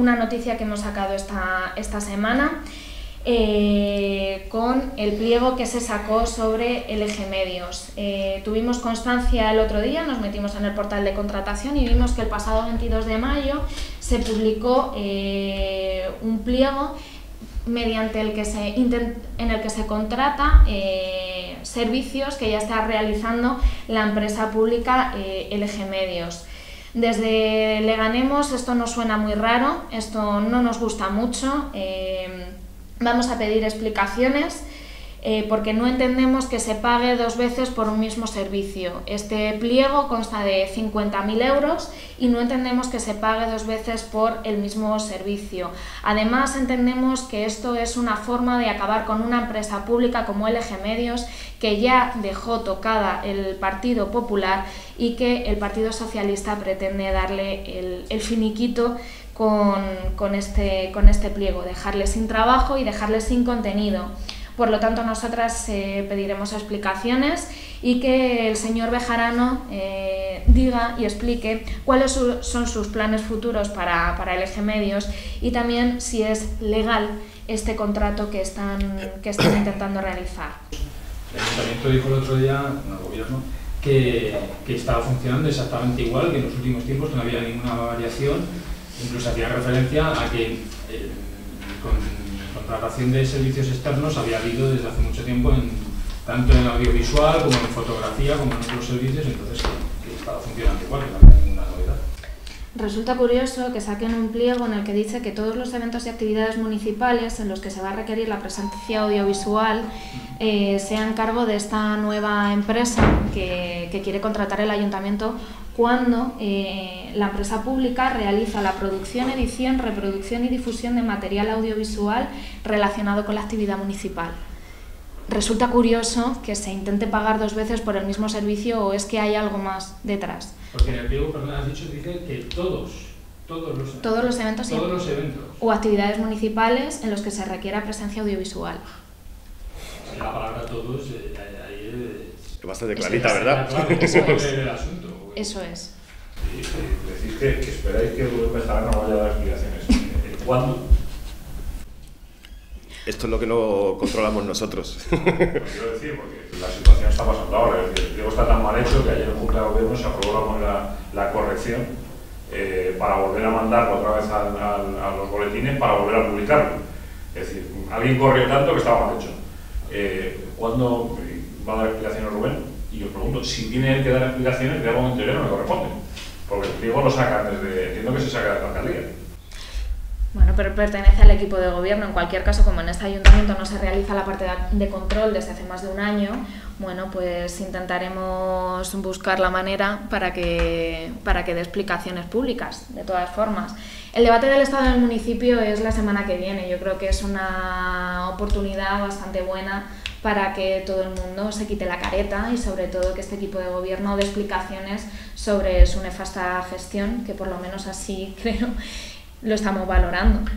una noticia que hemos sacado esta, esta semana eh, con el pliego que se sacó sobre eje medios. Eh, tuvimos constancia el otro día, nos metimos en el portal de contratación y vimos que el pasado 22 de mayo se publicó eh, un pliego mediante el que se en el que se contrata servicios que ya está realizando la empresa pública LG Medios. Desde Leganemos esto nos suena muy raro, esto no nos gusta mucho. Vamos a pedir explicaciones eh, porque no entendemos que se pague dos veces por un mismo servicio. Este pliego consta de 50.000 euros y no entendemos que se pague dos veces por el mismo servicio. Además, entendemos que esto es una forma de acabar con una empresa pública como LG Medios que ya dejó tocada el Partido Popular y que el Partido Socialista pretende darle el, finiquito con, este, con este pliego, dejarles sin trabajo y dejarles sin contenido. Por lo tanto, nosotras eh, pediremos explicaciones y que el señor Bejarano eh, diga y explique cuáles son sus planes futuros para, para el eje medios y también si es legal este contrato que están, que están intentando realizar. El ayuntamiento dijo el otro día, el gobierno, que, que estaba funcionando exactamente igual, que en los últimos tiempos no había ninguna variación Incluso hacía referencia a que eh, con contratación de servicios externos había habido desde hace mucho tiempo en, tanto en audiovisual como en fotografía como en otros servicios, entonces Resulta curioso que saquen un pliego en el que dice que todos los eventos y actividades municipales en los que se va a requerir la presencia audiovisual eh, sean cargo de esta nueva empresa que, que quiere contratar el ayuntamiento cuando eh, la empresa pública realiza la producción, edición, reproducción y difusión de material audiovisual relacionado con la actividad municipal. Resulta curioso que se intente pagar dos veces por el mismo servicio o es que hay algo más detrás. Porque en el pliego, perdón, has dicho, dice que todos, todos los, todos los eventos, todos los eventos o actividades municipales en los que se requiera presencia audiovisual. La palabra todos eh, ahí es bastante clarita, ¿verdad? Eso es. El asunto. Eso es. Y, decís que, que, esperáis que Rubén Bejarano vaya a dar explicaciones. ¿Cuándo? Esto es lo que no controlamos nosotros. Quiero decir, porque la situación está pasando ahora. El pliego está tan mal hecho que ayer en Junta de Gobierno se aprobó la, la corrección eh, para volver a mandarlo otra vez a, a, a, los boletines para volver a publicarlo. Es decir, alguien corrió tanto que estaba mal hecho. Eh, ¿Cuándo va a dar explicaciones Rubén? Y os pregunto, si tiene que dar explicaciones, de momento ya no me corresponde. Porque el pliego lo sacan desde, entiendo que se saca de la alcaldía. Bueno, pero pertenece al equipo de gobierno. En cualquier caso, como en este ayuntamiento no se realiza la parte de control desde hace más de un año, bueno, pues intentaremos buscar la manera para que, para que dé explicaciones públicas, de todas formas. El debate del Estado del municipio es la semana que viene. Yo creo que es una oportunidad bastante buena para que todo el mundo se quite la careta y sobre todo que este equipo de gobierno dé explicaciones sobre su nefasta gestión, que por lo menos así creo lo estamos valorando.